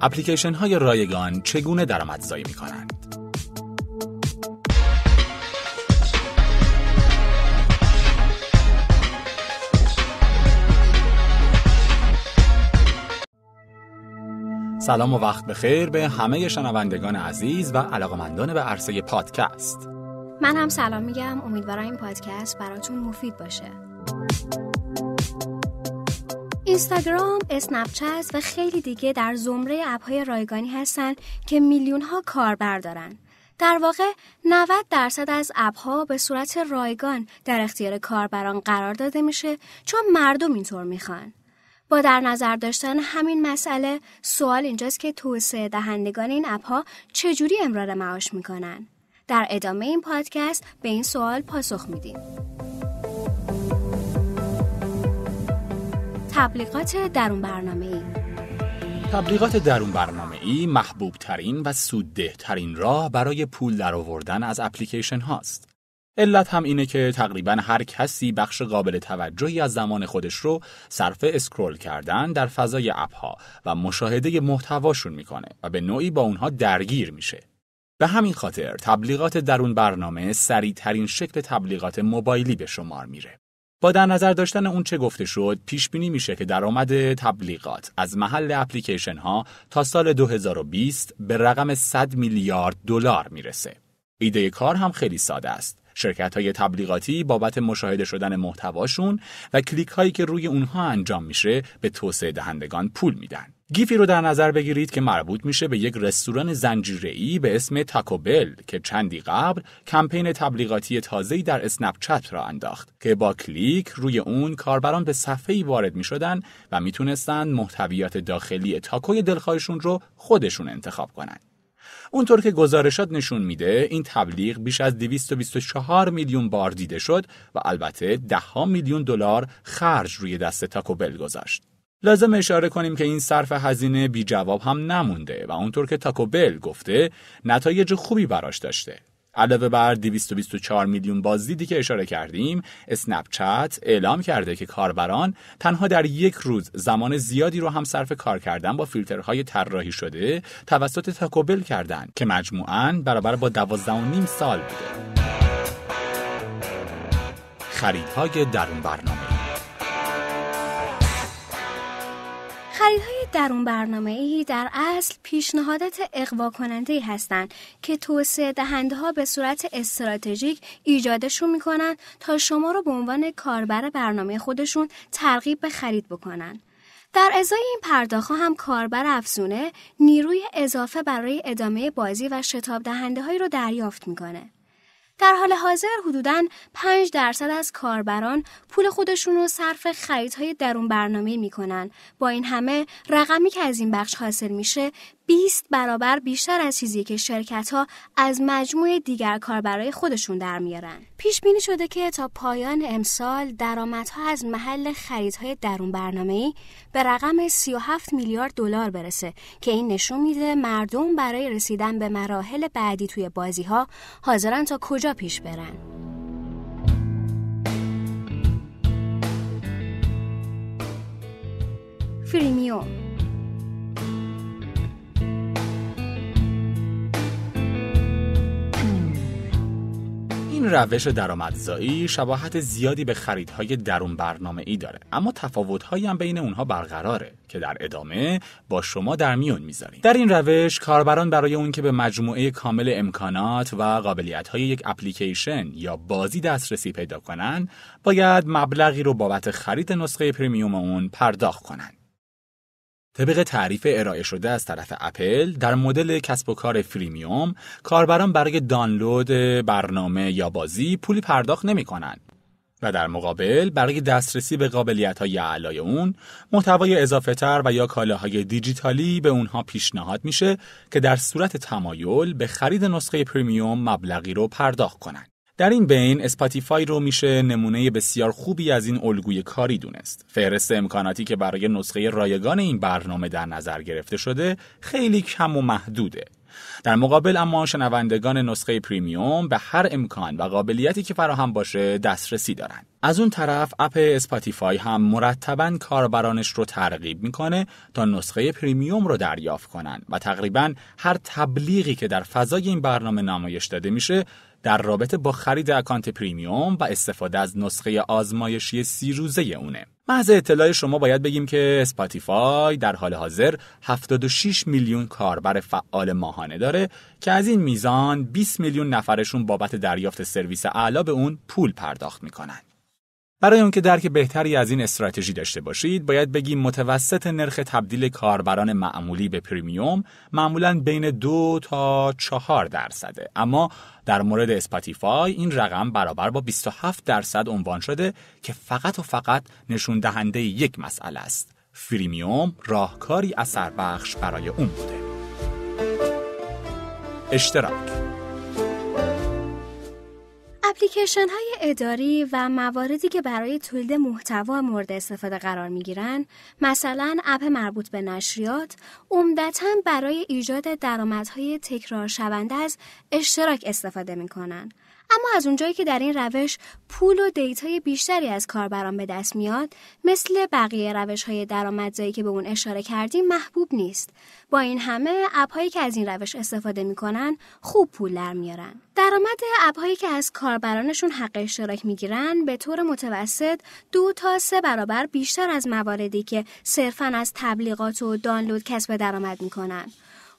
اپلیکیشن های رایگان چگونه درآمدزایی می کنند؟ سلام و وقت بخیر به همه شنوندگان عزیز و علاقمندان به عرصه پادکست. من هم سلام میگم. امیدوارم این پادکست براتون مفید باشه. اینستاگرام، اسنپچت و خیلی دیگه در زمره اپهای رایگانی هستن که میلیون ها کاربر دارن. در واقع 90 درصد از اپها به صورت رایگان در اختیار کاربران قرار داده میشه چون مردم اینطور می‌خوان. با در نظر داشتن همین مسئله سوال اینجاست که توسعه دهندگان این اپها چجوری امرار معاش می‌کنن؟ در ادامه این پادکست به این سوال پاسخ میدیم. تبلیغات درون برنامه ای تبلیغات درون برنامه ای محبوب ترین و سودده ترین راه برای پول درآوردن از اپلیکیشن هاست. علت هم اینه که تقریبا هر کسی بخش قابل توجهی از زمان خودش رو صرف اسکرول کردن در فضای اپ ها و مشاهده محتواشون می‌کنه و به نوعی با اونها درگیر میشه. به همین خاطر تبلیغات درون برنامه سریع ترین شکل تبلیغات موبایلی به شمار میره. با در نظر داشتن اون چه گفته شد پیش بینی میشه که درآمد تبلیغات از محل اپلیکیشن ها تا سال 2020 به رقم 100 میلیارد دلار می‌رسه. ایده کار هم خیلی ساده است. شرکت های تبلیغاتی بابت مشاهده شدن محتواشون و کلیک هایی که روی اونها انجام میشه به توسعه دهندگان پول میدن. گیفی رو در نظر بگیرید که مربوط میشه به یک رستوران زنجیره‌ای به اسم Taco Bell که چندی قبل کمپین تبلیغاتی تازه‌ای در Snapchat را انداخت که با کلیک روی اون کاربران به صفحه‌ای وارد می‌شدن و می‌تونستند محتویات داخلی تاکوی دلخواهشون رو خودشون انتخاب کنند. اونطور که گزارشات نشون میده این تبلیغ بیش از 224 میلیون بار دیده شد و البته ده میلیون دلار خرج روی دست تاکوبل گذاشت. لازم اشاره کنیم که این صرف هزینه بی جواب هم نمونده و اونطور که تاکوبل گفته نتایج خوبی براش داشته. علاوه بر 224 میلیون بازدیدی که اشاره کردیم، اسنپ چت اعلام کرده که کاربران تنها در یک روز زمان زیادی رو هم صرف کار کردن با فیلترهای طراحی شده توسط تاکوبل کردند که مجموعاً برابر با 12 سال بوده. خریدهای درون برنامه خریدهای درون برنامه ای در اصل پیشنهادات اقوا کننده هستند که توسعه دهنده ها به صورت استراتژیک ایجادشون می‌کنن تا شما رو به عنوان کاربر برنامه خودشون ترغیب به خرید بکنن. در ازای این پرداخت هم کاربر افزونه نیروی اضافه برای ادامه بازی و شتاب دهنده هایی رو دریافت می‌کنه. در حال حاضر حدوداً 5 درصد از کاربران پول خودشون رو صرف خریدهای درون برنامه می‌کنن. با این همه رقمی که از این بخش حاصل میشه 20 برابر بیشتر از چیزی که شرکت ها از مجموع دیگر کاربرای خودشون در میارن. پیش بینی شده که تا پایان امسال درآمدها از محل خریدهای درون برنامه‌ای به رقم 37 میلیارد دلار برسه که این نشون میده مردم برای رسیدن به مراحل بعدی توی بازی ها حاضرن تا کجا پیش برن. فریمیوم این روش درآمدزایی شباهت زیادی به خریدهای درون برنامه ای داره اما تفاوتهایی هم بین اونها برقراره که در ادامه با شما در میون می‌ذاریم در این روش کاربران برای اون که به مجموعه کامل امکانات و قابلیت های یک اپلیکیشن یا بازی دسترسی پیدا کنن باید مبلغی رو بابت خرید نسخه پریمیوم اون پرداخت کنند. طبق تعریف ارائه شده از طرف اپل در مدل کسب و کار فریمیوم کاربران برای دانلود برنامه یا بازی پولی پرداخت نمی کنند و در مقابل برای دسترسی به قابلیت های اعلای اون محتوای اضافه تر و یا کالاهای دیجیتالی به اونها پیشنهاد میشه که در صورت تمایل به خرید نسخه premium مبلغی رو پرداخت کنند. در این بین Spotify رو میشه نمونه بسیار خوبی از این الگوی کاری دونست. فهرست امکاناتی که برای نسخه رایگان این برنامه در نظر گرفته شده خیلی کم و محدوده. در مقابل اما شنوندگان نسخه premium به هر امکان و قابلیتی که فراهم باشه دسترسی دارند. از اون طرف اپ Spotify هم مرتبا کاربرانش رو ترغیب می‌کنه تا نسخه premium رو دریافت کنن و تقریبا هر تبلیغی که در فضای این برنامه نمایش داده میشه در رابطه با خرید اکانت premium و استفاده از نسخه آزمایشی سی روزه اونه. محض اطلاع شما باید بگیم که Spotify در حال حاضر 76 میلیون کاربر فعال ماهانه داره که از این میزان 20 میلیون نفرشون بابت دریافت سرویس اعلا به اون پول پرداخت می‌کنن. برای اون که درک بهتری از این استراتژی داشته باشید باید بگیم متوسط نرخ تبدیل کاربران معمولی به premium معمولا بین دو تا چهار درصده. اما در مورد Spotify این رقم برابر با 27 درصد عنوان شده که فقط و فقط نشون دهنده یک مسئله است. premium راهکاری اثر بخش برای اون بوده. اشتراک اپلیکیشن های اداری و مواردی که برای تولید محتوا مورد استفاده قرار می گیرن مثلا اپ مربوط به نشریات عمدتا برای ایجاد درآمدهای تکرار شونده از اشتراک استفاده می کنن. اما از اونجایی که در این روش پول و دیتای بیشتری از کاربران به دست میاد مثل بقیه روش های درآمدزایی که به اون اشاره کردیم محبوب نیست. با این همه اپ هایی که از این روش استفاده می‌کنن خوب پول در میارن. درآمد اپ هایی که از کاربرانشون حق اشتراک می‌گیرن به طور متوسط دو تا سه برابر بیشتر از مواردی که صرفا از تبلیغات و دانلود کسب درآمد می‌کنن.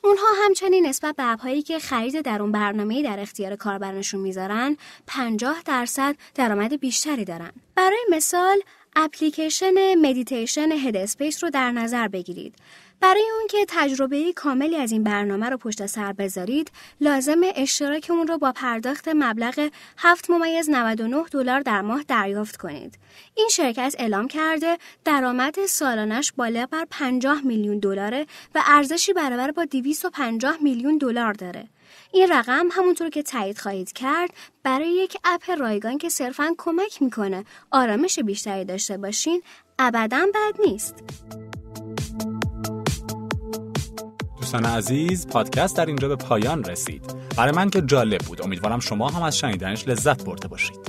اونها همچنین نسبت به اپهایی که خرید در اون برنامه در اختیار کاربرانشون می‌ذارن 50 درصد درآمد بیشتری دارن. برای مثال اپلیکیشن مدیتیشن Headspace رو در نظر بگیرید. برای اون که تجربه کاملی از این برنامه رو پشت سر بذارید لازمه اشتراک اون رو با پرداخت مبلغ 7 ممیز 99 دلار در ماه دریافت کنید. این شرکت اعلام کرده درآمد سالانش بالغ بر 50 میلیون دلاره و ارزشی برابر با 250 میلیون دلار داره. این رقم همونطور که تایید خواهید کرد برای یک اپ رایگان که صرفا کمک می‌کنه آرامش بیشتری داشته باشین ابدا بد نیست. دوستان عزیز پادکست در اینجا به پایان رسید. برای من که جالب بود. امیدوارم شما هم از شنیدنش لذت برده باشید.